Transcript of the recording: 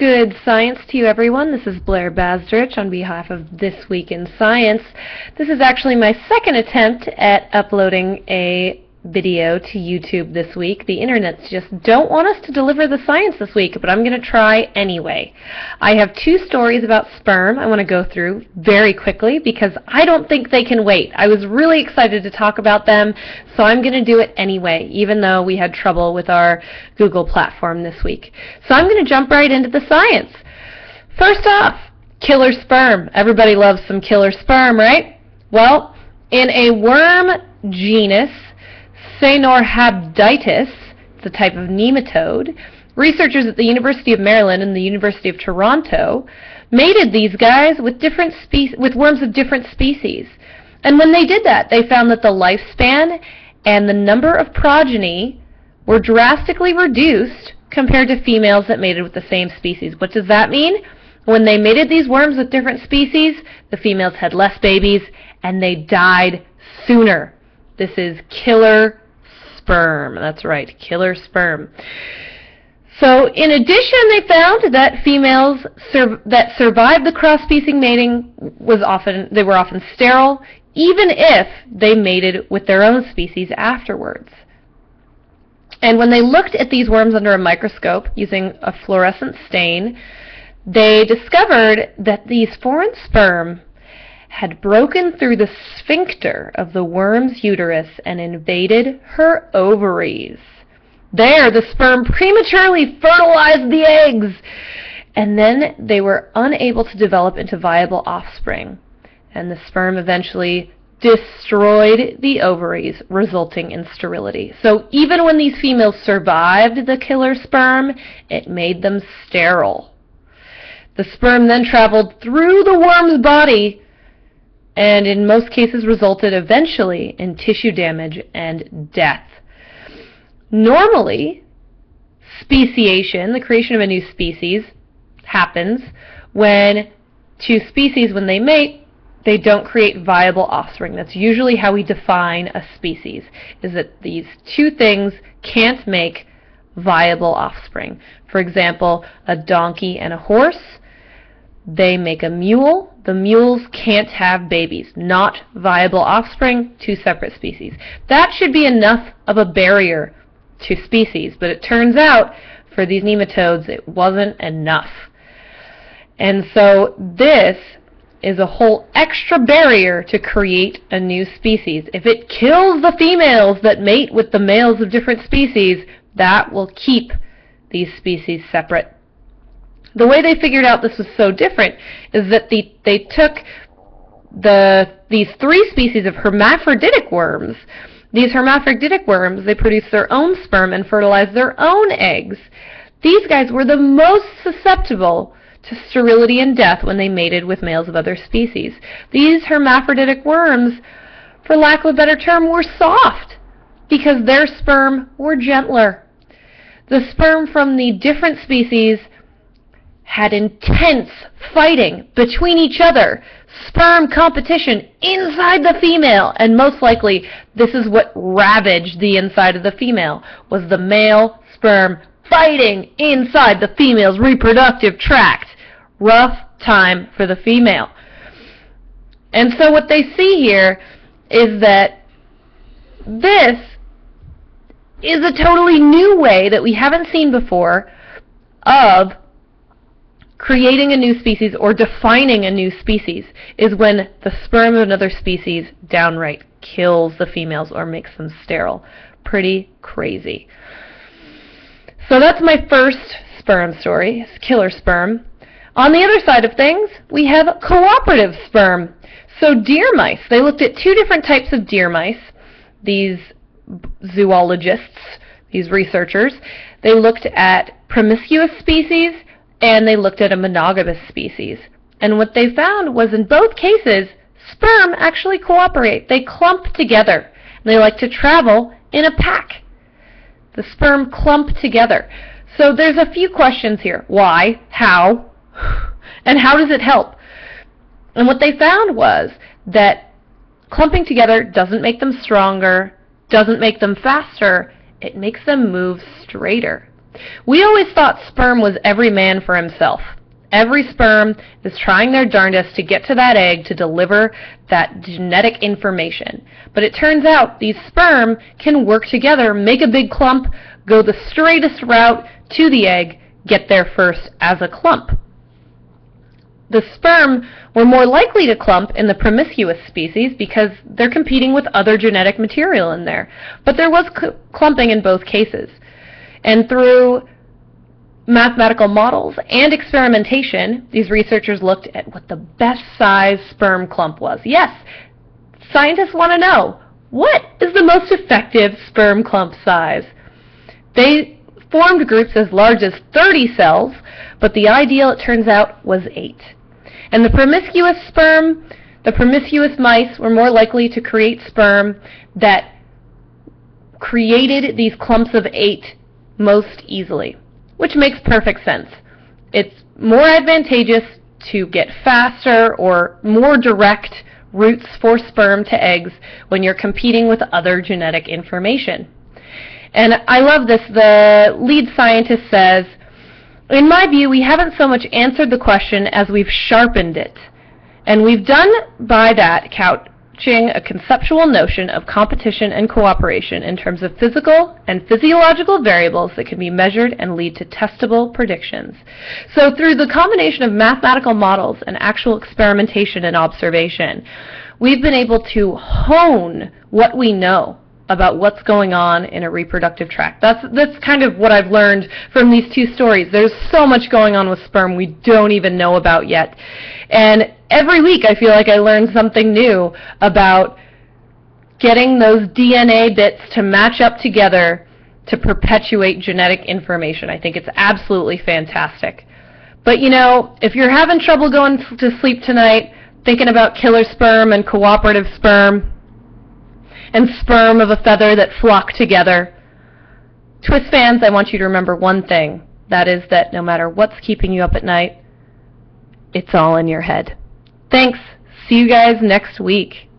Good science to you, everyone. This is Blair Bazdarich on behalf of This Week in Science. This is actually my second attempt at uploading a video to YouTube this week. The internets just don't want us to deliver the science this week, but I'm going to try anyway. I have two stories about sperm I want to go through very quickly because I don't think they can wait. I was really excited to talk about them, so I'm going to do it anyway, even though we had trouble with our Google platform this week. So I'm going to jump right into the science. First off, killer sperm. Everybody loves some killer sperm, right? Well, in a worm genus, Caenorhabditis, it's a type of nematode, researchers at the University of Maryland and the University of Toronto mated these guys with different with worms of different species. And when they did that, they found that the lifespan and the number of progeny were drastically reduced compared to females that mated with the same species. What does that mean? When they mated these worms with different species, the females had less babies and they died sooner. This is killer sperm. That's right, killer sperm. So in addition, they found that females sur that survived the cross-species mating was often they were often sterile, even if they mated with their own species afterwards. And when they looked at these worms under a microscope using a fluorescent stain, they discovered that these foreign sperm had broken through the sphincter of the worm's uterus and invaded her ovaries. There, the sperm prematurely fertilized the eggs, and then they were unable to develop into viable offspring. And the sperm eventually destroyed the ovaries, resulting in sterility. So even when these females survived the killer sperm, it made them sterile. The sperm then traveled through the worm's body and in most cases resulted eventually in tissue damage and death. Normally, speciation, the creation of a new species, happens when two species, when they mate, they don't create viable offspring. That's usually how we define a species, is that these two things can't make viable offspring. For example, a donkey and a horse, they make a mule, the mules can't have babies. Not viable offspring, two separate species. That should be enough of a barrier to species, but it turns out for these nematodes it wasn't enough. And so this is a whole extra barrier to create a new species. If it kills the females that mate with the males of different species, that will keep these species separate. The way they figured out this was so different is that the, they took the these three species of hermaphroditic worms. These hermaphroditic worms, they produce their own sperm and fertilize their own eggs. These guys were the most susceptible to sterility and death when they mated with males of other species. These hermaphroditic worms, for lack of a better term, were soft because their sperm were gentler. The sperm from the different species had intense fighting between each other, sperm competition inside the female, and most likely this is what ravaged the inside of the female, was the male sperm fighting inside the female's reproductive tract. Rough time for the female. And so what they see here is that this is a totally new way that we haven't seen before of creating a new species or defining a new species is when the sperm of another species downright kills the females or makes them sterile. Pretty crazy. So that's my first sperm story, killer sperm. On the other side of things, we have cooperative sperm. So deer mice, they looked at two different types of deer mice, these zoologists, these researchers. They looked at promiscuous species and they looked at a monogamous species. And what they found was in both cases, sperm actually cooperate. They clump together. They like to travel in a pack. The sperm clump together. So there's a few questions here. Why? How? And how does it help? And what they found was that clumping together doesn't make them stronger, doesn't make them faster, it makes them move straighter. We always thought sperm was every man for himself. Every sperm is trying their darndest to get to that egg to deliver that genetic information. But it turns out these sperm can work together, make a big clump, go the straightest route to the egg, get there first as a clump. The sperm were more likely to clump in the promiscuous species because they're competing with other genetic material in there. But there was cl clumping in both cases. And through mathematical models and experimentation, these researchers looked at what the best size sperm clump was. Yes, scientists want to know, what is the most effective sperm clump size? They formed groups as large as 30 cells, but the ideal, it turns out, was 8. And the promiscuous sperm, the promiscuous mice were more likely to create sperm that created these clumps of 8 most easily which makes perfect sense. It's more advantageous to get faster or more direct routes for sperm to eggs when you're competing with other genetic information. And I love this. The lead scientist says, in my view, we haven't so much answered the question as we've sharpened it. And we've done by that count a conceptual notion of competition and cooperation in terms of physical and physiological variables that can be measured and lead to testable predictions. So through the combination of mathematical models and actual experimentation and observation, we've been able to hone what we know about what's going on in a reproductive tract. That's that's kind of what I've learned from these two stories. There's so much going on with sperm we don't even know about yet. And every week I feel like I learn something new about getting those DNA bits to match up together to perpetuate genetic information. I think it's absolutely fantastic. But you know, if you're having trouble going to sleep tonight, thinking about killer sperm and cooperative sperm, and sperm of a feather that flock together. TWIS fans, I want you to remember one thing. That is that no matter what's keeping you up at night, it's all in your head. Thanks. See you guys next week.